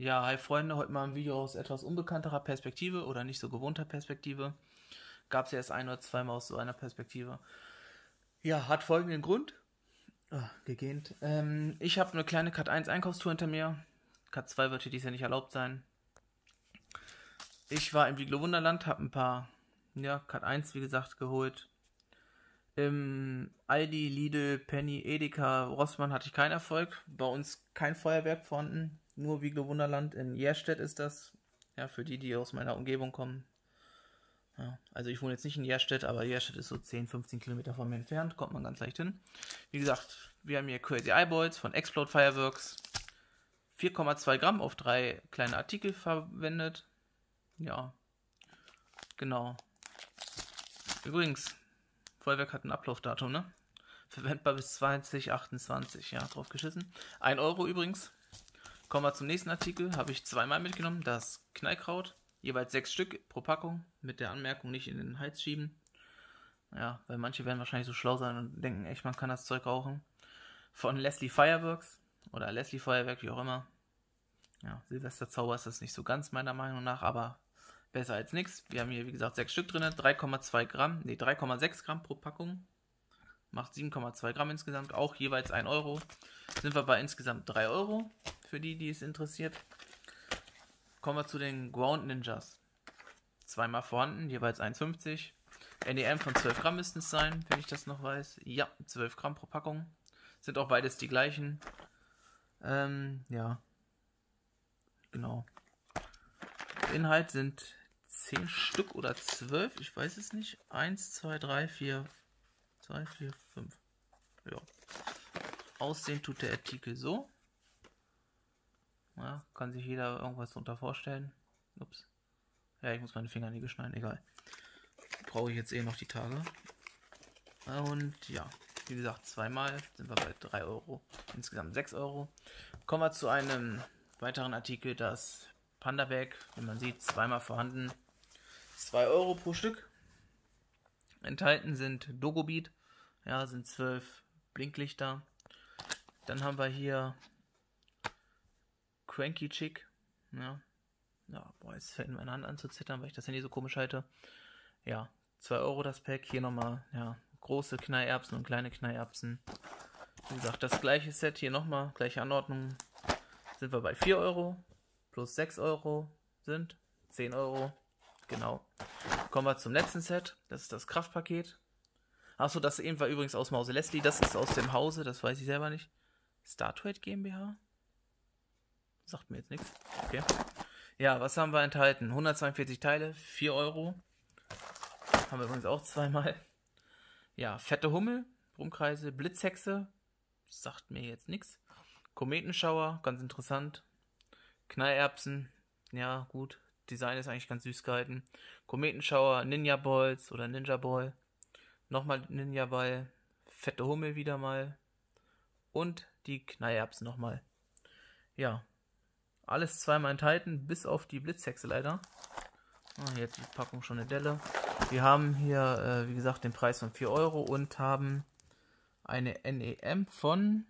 Ja, hi Freunde, heute mal ein Video aus etwas unbekannterer Perspektive oder nicht so gewohnter Perspektive. Gab es ja erst ein oder zweimal aus so einer Perspektive. Ja, hat folgenden Grund. Oh, gegähnt. Ähm, ich habe eine kleine Cut 1 Einkaufstour hinter mir. Cut 2 wird hier dies Jahr nicht erlaubt sein. Ich war im Wieglo Wunderland, habe ein paar, ja, Cut 1 wie gesagt geholt. Im Aldi, Lidl, Penny, Edeka, Rossmann hatte ich keinen Erfolg. Bei uns kein Feuerwerk vorhanden nur Wieglo Wunderland in Jerstedt ist das. Ja, für die, die aus meiner Umgebung kommen. Ja, also ich wohne jetzt nicht in Jerstedt, aber Jerstedt ist so 10, 15 Kilometer von mir entfernt, kommt man ganz leicht hin. Wie gesagt, wir haben hier Crazy Eyeballs von Explode Fireworks. 4,2 Gramm auf drei kleine Artikel verwendet. Ja, genau. Übrigens, Feuerwerk hat ein Ablaufdatum, ne? Verwendbar bis 2028, ja, drauf geschissen. 1 Euro übrigens. Kommen wir zum nächsten Artikel. Habe ich zweimal mitgenommen. Das Knallkraut. Jeweils sechs Stück pro Packung. Mit der Anmerkung nicht in den Hals schieben. Ja, weil manche werden wahrscheinlich so schlau sein und denken, echt, man kann das Zeug rauchen. Von Leslie Fireworks. Oder Leslie Feuerwerk, wie auch immer. Ja, Silvester Zauber ist das nicht so ganz meiner Meinung nach, aber besser als nichts. Wir haben hier, wie gesagt, sechs Stück drin. 3,2 Gramm, nee, 3,6 Gramm pro Packung. Macht 7,2 Gramm insgesamt, auch jeweils 1 Euro. Sind wir bei insgesamt 3 Euro für die, die es interessiert. Kommen wir zu den Ground Ninjas. Zweimal vorhanden, jeweils 1,50. NEM von 12 Gramm müssten es sein, wenn ich das noch weiß. Ja, 12 Gramm pro Packung. Sind auch beides die gleichen. Ähm, ja. Genau. Inhalt sind 10 Stück oder 12, ich weiß es nicht. 1, 2, 3, 4, 2, 4, 5. Ja. Aussehen tut der Artikel so. Ja, kann sich jeder irgendwas darunter vorstellen. Ups. Ja, ich muss meine Fingernägel schneiden, egal. Brauche ich jetzt eh noch die Tage. Und ja, wie gesagt, zweimal sind wir bei 3 Euro. Insgesamt 6 Euro. Kommen wir zu einem weiteren Artikel, das Panda Bag, wie man sieht, zweimal vorhanden. 2 Euro pro Stück. Enthalten sind Dogobeat, ja, sind 12 Blinklichter. Dann haben wir hier Cranky Chick. Ja. Ja, boah, jetzt fällt meine Hand an zu zittern, weil ich das Handy so komisch halte. Ja, 2 Euro das Pack. Hier nochmal, ja, große Knallerbsen und kleine Knallerbsen. Wie gesagt, das gleiche Set hier nochmal, gleiche Anordnung. Sind wir bei 4 Euro. Plus 6 Euro sind 10 Euro. Genau. Kommen wir zum letzten Set. Das ist das Kraftpaket. Achso, das eben war übrigens aus Mause Leslie. Das ist aus dem Hause, das weiß ich selber nicht. StarTrade GmbH? Sagt mir jetzt nichts. Okay. Ja, was haben wir enthalten? 142 Teile, 4 Euro. Haben wir übrigens auch zweimal. Ja, fette Hummel, Rumkreise, Blitzhexe. Sagt mir jetzt nichts. Kometenschauer, ganz interessant. Knallerbsen, ja, gut. Design ist eigentlich ganz süß gehalten. Kometenschauer, Ninja Balls oder Ninja Ball. Nochmal Ninja Ball. Fette Hummel wieder mal. Und die Knallerbsen nochmal. Ja, alles zweimal enthalten, bis auf die Blitzhexe leider. Ah, jetzt die Packung schon eine Delle. Wir haben hier, äh, wie gesagt, den Preis von 4 Euro und haben eine NEM von...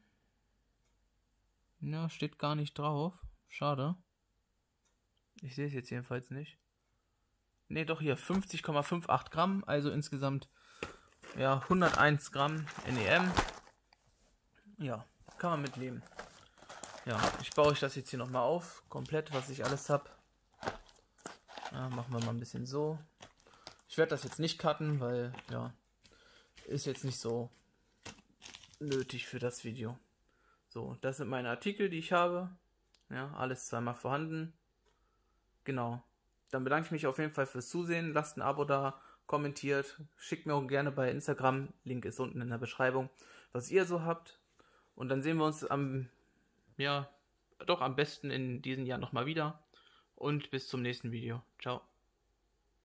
Ja, steht gar nicht drauf. Schade. Ich sehe es jetzt jedenfalls nicht. Ne, doch hier 50,58 Gramm, also insgesamt ja 101 Gramm NEM. Ja, kann man mitleben. Ja, ich baue euch das jetzt hier nochmal auf, komplett, was ich alles habe. Ja, machen wir mal ein bisschen so. Ich werde das jetzt nicht cutten, weil, ja, ist jetzt nicht so nötig für das Video. So, das sind meine Artikel, die ich habe. Ja, alles zweimal vorhanden. Genau. Dann bedanke ich mich auf jeden Fall fürs Zusehen. Lasst ein Abo da, kommentiert, schickt mir auch gerne bei Instagram, Link ist unten in der Beschreibung, was ihr so habt. Und dann sehen wir uns am ja, doch am besten in diesem Jahr nochmal wieder. Und bis zum nächsten Video. Ciao.